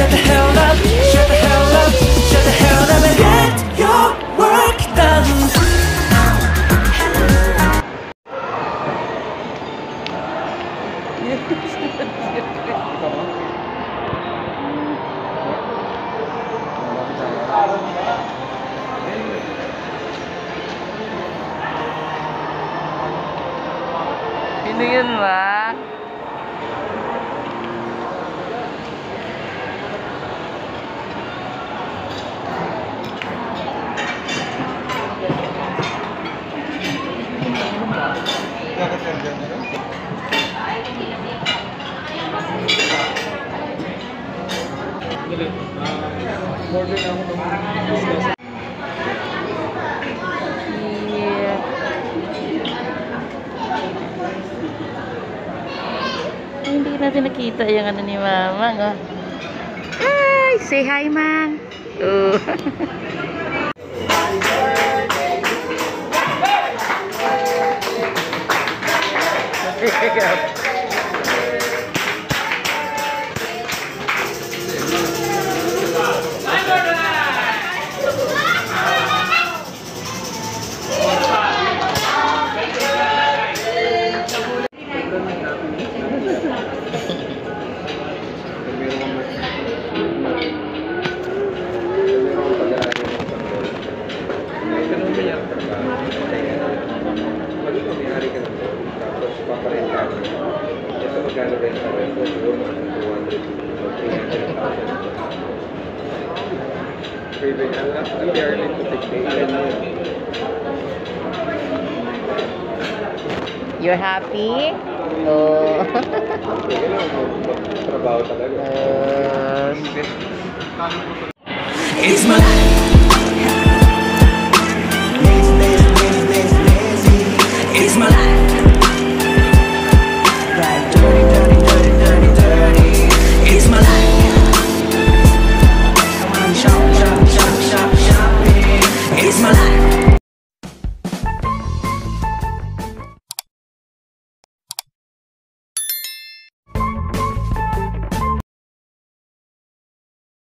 Shut the hell up, shut the hell up, shut the hell up and get your work done. Sino yun, ma? Hindi natin nakita yung ano ni Mama. Oh. Hi! Say hi, Mang! Oh. you. magkano ba yung rent na yun? 200 300,000 You're happy? Oh. Uh, It's my life.